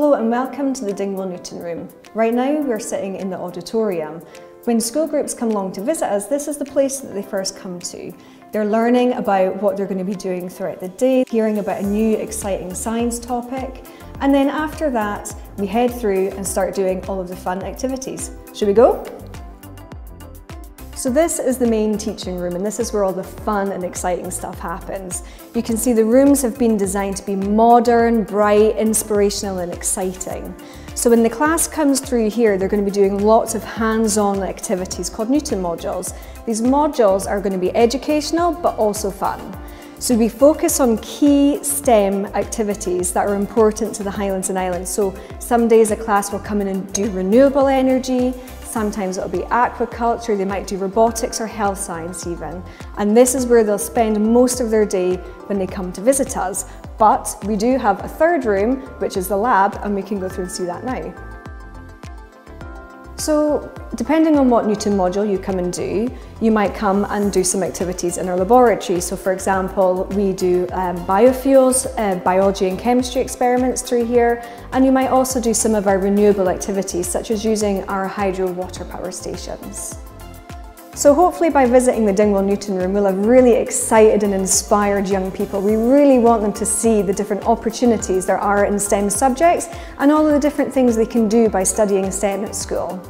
and welcome to the Dingwall Newton Room. Right now we're sitting in the auditorium. When school groups come along to visit us, this is the place that they first come to. They're learning about what they're going to be doing throughout the day, hearing about a new exciting science topic, and then after that we head through and start doing all of the fun activities. Should we go? So this is the main teaching room and this is where all the fun and exciting stuff happens. You can see the rooms have been designed to be modern, bright, inspirational and exciting. So when the class comes through here, they're going to be doing lots of hands-on activities called Newton modules. These modules are going to be educational but also fun. So we focus on key STEM activities that are important to the Highlands and Islands. So some days a class will come in and do renewable energy, Sometimes it'll be aquaculture, they might do robotics or health science even. And this is where they'll spend most of their day when they come to visit us. But we do have a third room, which is the lab, and we can go through and see that now. So depending on what Newton module you come and do, you might come and do some activities in our laboratory. So for example, we do um, biofuels, uh, biology and chemistry experiments through here, and you might also do some of our renewable activities, such as using our hydro water power stations. So hopefully by visiting the Dingwall Newton Room, we'll have really excited and inspired young people. We really want them to see the different opportunities there are in STEM subjects and all of the different things they can do by studying STEM at school.